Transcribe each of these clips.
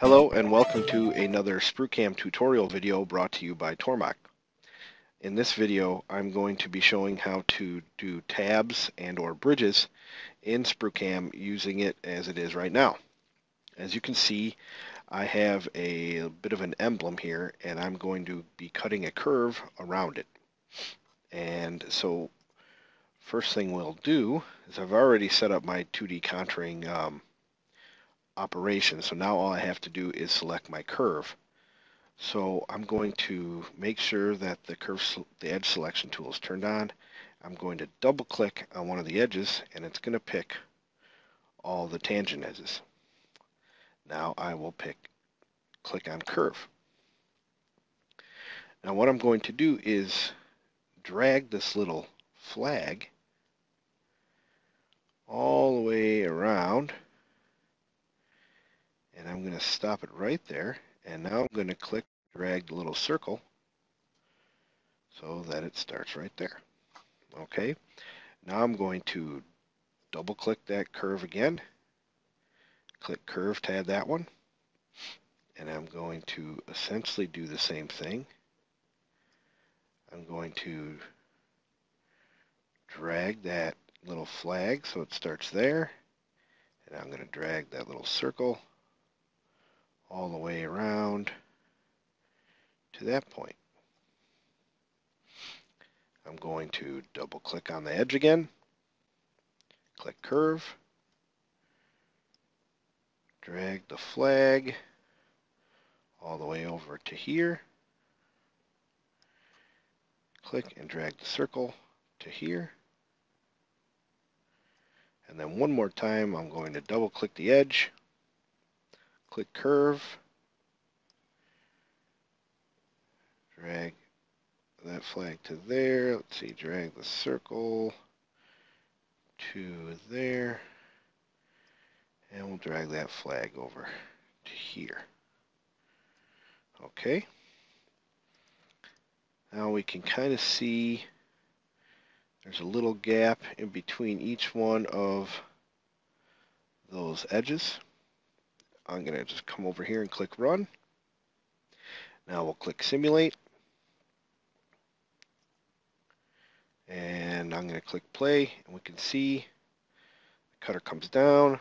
Hello and welcome to another SprutCAM tutorial video brought to you by Tormach. In this video I'm going to be showing how to do tabs and or bridges in SprutCAM using it as it is right now. As you can see I have a bit of an emblem here and I'm going to be cutting a curve around it. And so first thing we'll do is I've already set up my 2D contouring um, operation. So now all I have to do is select my curve. So I'm going to make sure that the curve, the edge selection tool is turned on. I'm going to double click on one of the edges and it's going to pick all the tangent edges. Now I will pick, click on curve. Now what I'm going to do is drag this little flag all the way around and I'm going to stop it right there and now I'm going to click drag the little circle so that it starts right there okay now I'm going to double click that curve again click curve to add that one. And I'm going to essentially do the same thing. I'm going to drag that little flag so it starts there. And I'm going to drag that little circle all the way around to that point. I'm going to double click on the edge again, click curve, drag the flag all the way over to here, click and drag the circle to here. And then one more time, I'm going to double click the edge, click curve, drag that flag to there. Let's see, drag the circle to there. And we'll drag that flag over to here. Okay. Now we can kind of see there's a little gap in between each one of those edges. I'm going to just come over here and click Run. Now we'll click Simulate. And I'm going to click Play, and we can see the cutter comes down,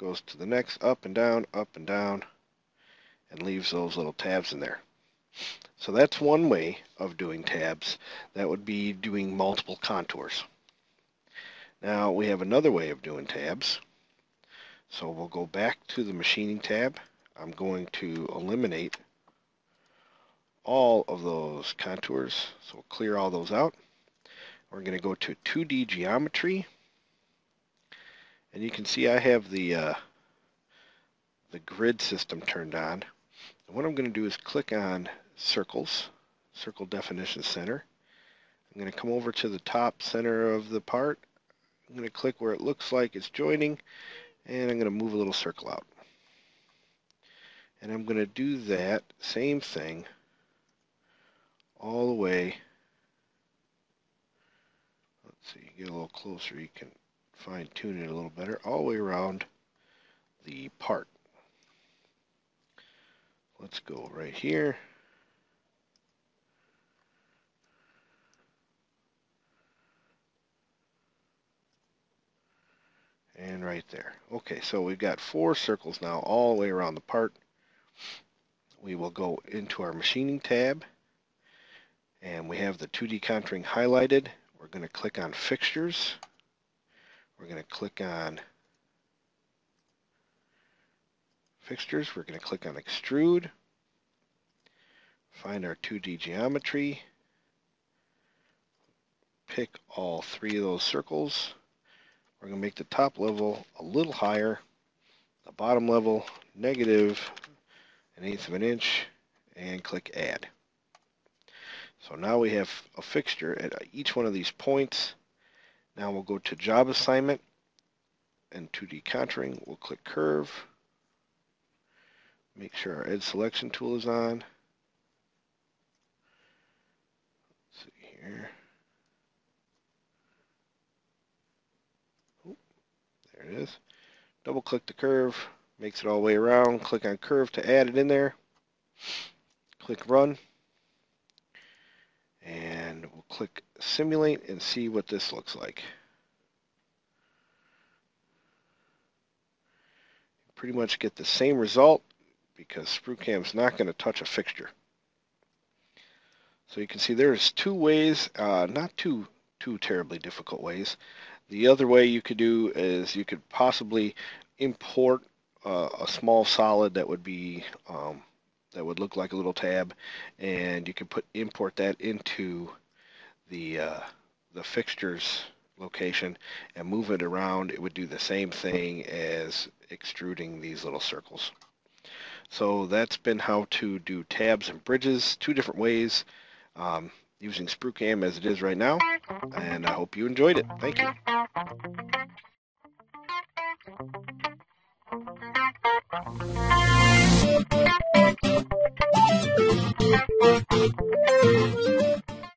goes to the next, up and down, up and down, and leaves those little tabs in there. So that's one way of doing tabs. That would be doing multiple contours. Now we have another way of doing tabs. So we'll go back to the machining tab. I'm going to eliminate all of those contours. So we'll clear all those out. We're going to go to 2D geometry. And you can see I have the uh, the grid system turned on. And what I'm going to do is click on circles, circle definition center. I'm going to come over to the top center of the part. I'm going to click where it looks like it's joining and I'm going to move a little circle out. And I'm going to do that same thing all the way. Let's see, get a little closer, you can fine tune it a little better, all the way around the part. Let's go right here. and right there. Okay, so we've got four circles now all the way around the part. We will go into our machining tab and we have the 2D contouring highlighted. We're going to click on fixtures. We're going to click on fixtures. We're going to click on extrude. Find our 2D geometry. Pick all three of those circles we're going to make the top level a little higher, the bottom level negative an eighth of an inch, and click add. So now we have a fixture at each one of these points. Now we'll go to job assignment and 2D contouring. We'll click curve. Make sure our edge selection tool is on. see here. There it is. Double click the curve, makes it all the way around. Click on curve to add it in there. Click run. Click simulate and see what this looks like. Pretty much get the same result because SprutCAM's not going to touch a fixture. So you can see there's two ways, uh, not two, two terribly difficult ways. The other way you could do is you could possibly import uh, a small solid that would be um, that would look like a little tab, and you could put import that into the uh, the fixtures location and move it around. It would do the same thing as extruding these little circles. So that's been how to do tabs and bridges, two different ways um, using SprutCAM as it is right now. And I hope you enjoyed it. Thank you.